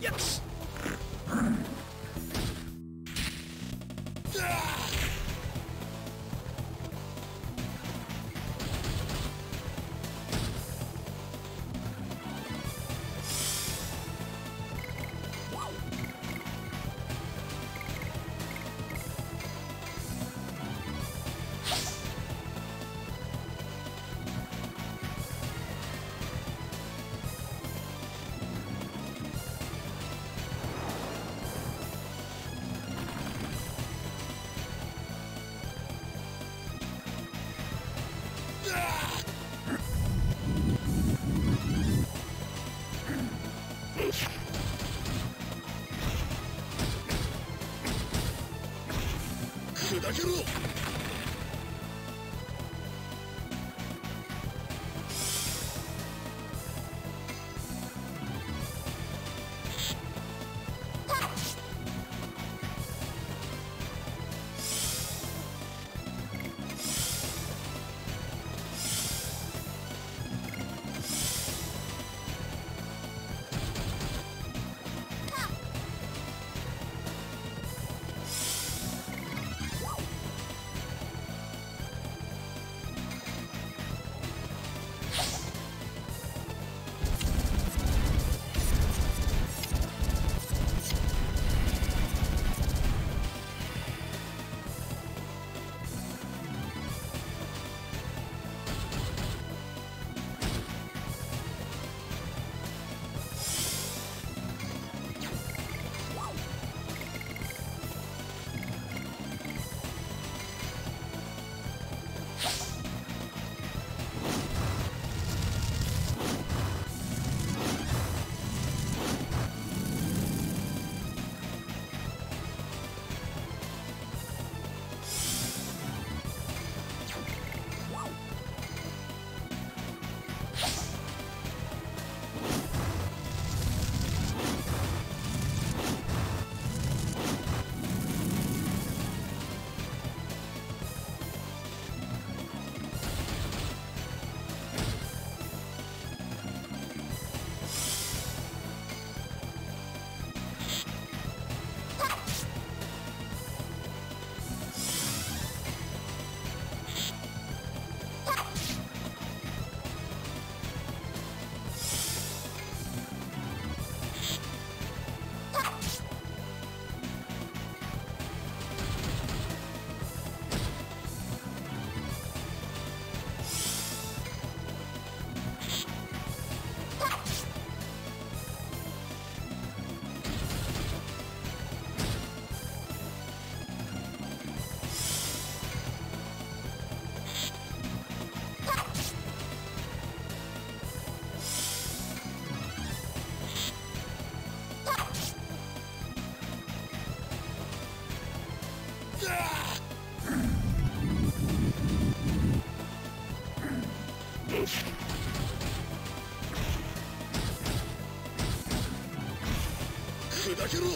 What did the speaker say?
Yes! 砕けろ。砕けろ